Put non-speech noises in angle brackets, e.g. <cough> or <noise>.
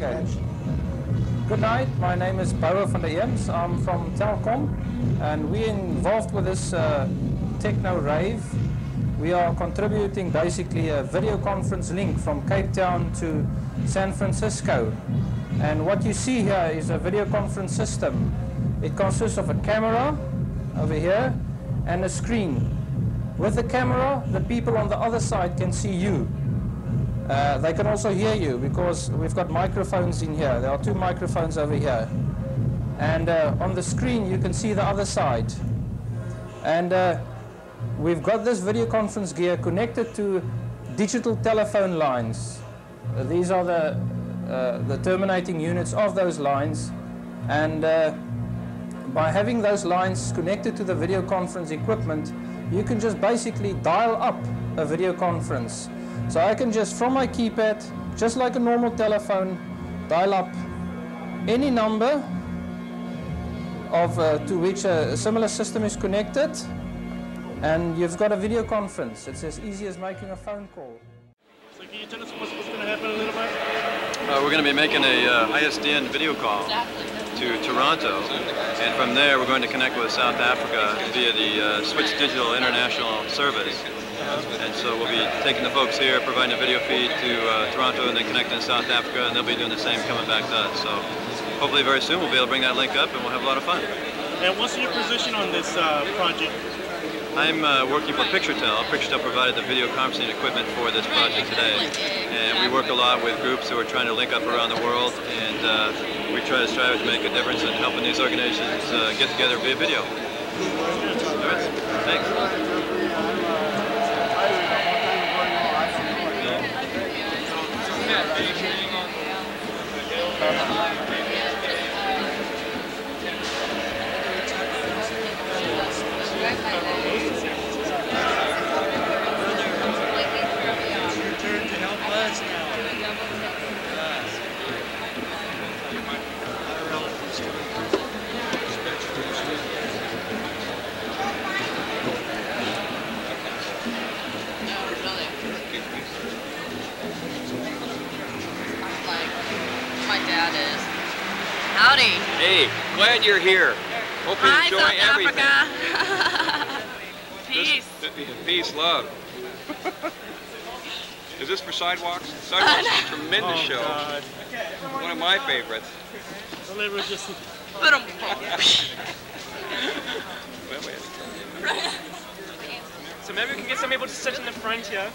night. My name is Bouwer van der Eems. I'm from Telkom, and we're involved with this uh, techno rave. We are contributing basically a video conference link from Cape Town to San Francisco. And what you see here is a video conference system. It consists of a camera over here and a screen. With the camera, the people on the other side can see you. Uh, they can also hear you because we've got microphones in here. There are two microphones over here. And uh, on the screen, you can see the other side. And uh, we've got this video conference gear connected to digital telephone lines. Uh, these are the, uh, the terminating units of those lines. And uh, by having those lines connected to the video conference equipment, you can just basically dial up a video conference. So I can just, from my keypad, just like a normal telephone, dial up any number of, uh, to which a similar system is connected, and you've got a video conference. It's as easy as making a phone call. So can you tell us what's, what's going to happen a little bit? Uh, we're going to be making a uh, ISDN video call to Toronto, and from there we're going to connect with South Africa via the uh, Switch Digital International Service. And so we'll be taking the folks here, providing a video feed to uh, Toronto, and then connecting to South Africa, and they'll be doing the same coming back to us. So hopefully very soon we'll be able to bring that link up, and we'll have a lot of fun. And what's your position on this uh, project? I'm uh, working for PictureTel. PictureTel provided the video conferencing equipment for this project today. And we work a lot with groups who are trying to link up around the world, and uh, we try to strive to make a difference in helping these organizations uh, get together via video. All right, thanks. Like my dad is. Howdy. Hey, glad you're here. Hope you Hi, enjoy South everything. <laughs> Africa. Peace. This- Peace, love. Is this for Sidewalks? <laughs> Sidewalks is a tremendous Oh, show. God. One of my favorites. The liver just... Little- Wait, wait. So maybe we can get some people to sit in the front here.